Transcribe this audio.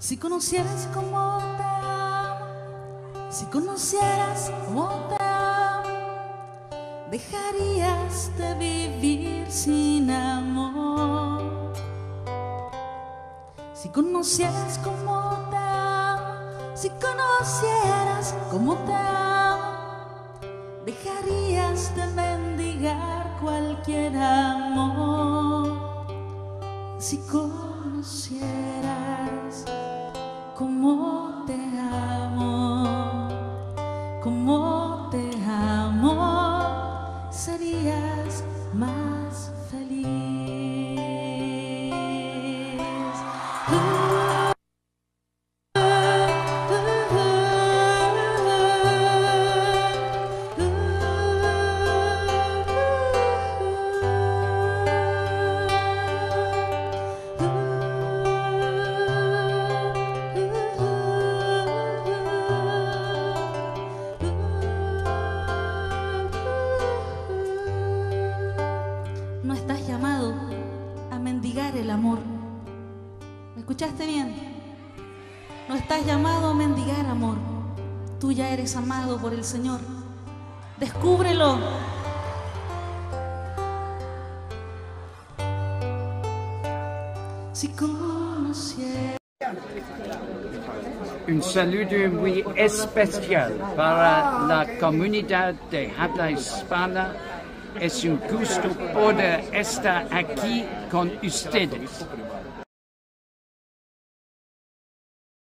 Si conocieras cómo te amo, si conocieras cómo te amo, dejarías de vivir sin amor. Si conocieras cómo te amo, si conocieras cómo te amo, dejarías de mendigar cualquier amor. Si conocieras cómo te amo, cómo te amo, serías más feliz. Estás llamado a mendigar el amor. ¿Me escuchaste bien? No estás llamado a mendigar amor. Tú ya eres amado por el Señor. Descúbrelo. Si. Un saludo muy especial para la comunidad de habla hispana. Es un gusto poder estar aquí con ustedes.